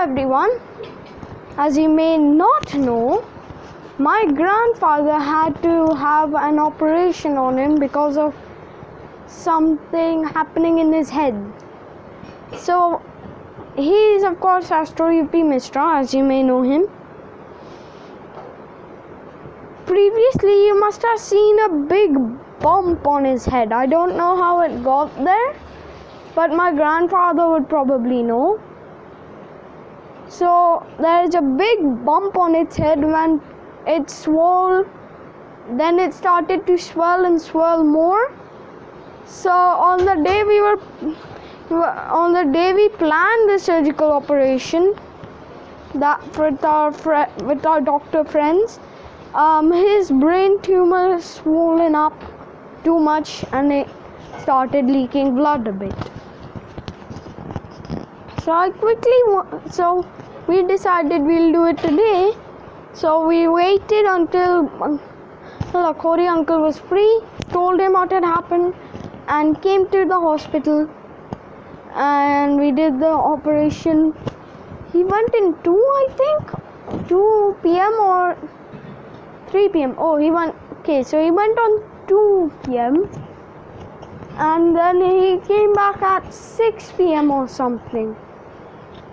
everyone. As you may not know, my grandfather had to have an operation on him because of something happening in his head. So, he is, of course, Astro UP Mishra, as you may know him. Previously, you must have seen a big bump on his head. I don't know how it got there, but my grandfather would probably know. So there is a big bump on its head when it swelled. Then it started to swell and swell more. So on the day we were on the day we planned the surgical operation, that with our fri- with our doctor friends, um, his brain tumor swollen up too much and it started leaking blood a bit. So I quickly so we decided we'll do it today. So we waited until uh, until the Kori uncle was free, told him what had happened, and came to the hospital. And we did the operation. He went in two, I think, two p.m. or 3 p.m. Oh, he went. Okay, so he went on 2 p.m. and then he came back at 6 p.m. or something.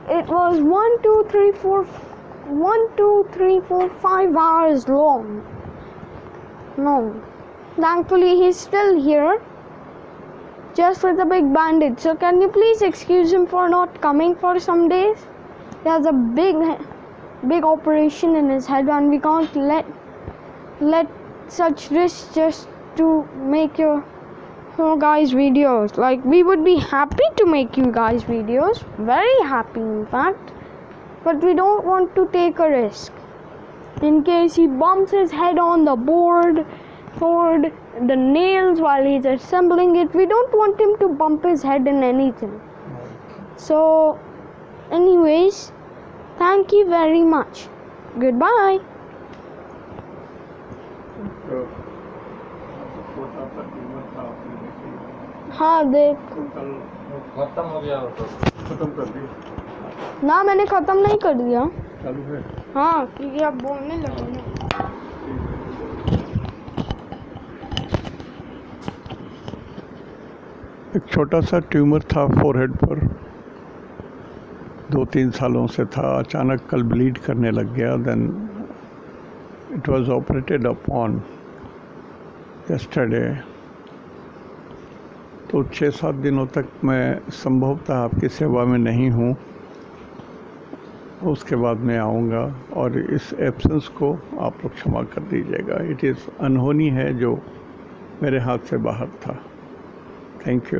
It was 1, 2, 3, 4, 1, 2, 3, 4, 5 hours long. No. Thankfully, he's still here. Just with a big bandage. So, can you please excuse him for not coming for some days? He has a big, big operation in his head, and we can't let let such risks just to make your your guys videos. Like we would be happy to make you guys videos. Very happy in fact. But we don't want to take a risk. In case he bumps his head on the board board the nails while he's assembling it we don't want him to bump his head in anything. So anyways thank you very much. Goodbye हाँ देख। खत्म हो गया तो। खत्म कर दी ना मैंने ख़त्म नहीं कर दिया। चालू है। हाँ क्योंकि आप बोलने लगे ना। एक छोटा सा ट्यूमर था फोरहेड पर। दो तीन सालों से था। अचानक कल ब्लीड करने लग गया then it was operated upon yesterday तो छः सात दिनों तक मैं संभवतः आपकी सेवा में नहीं हूँ। उसके बाद मैं आऊँगा और इस एब्सेंस को आप लोग क्षमा कर दीजिएगा। इट इज़ अनहोनी है जो मेरे हाथ से बाहर था। Thank you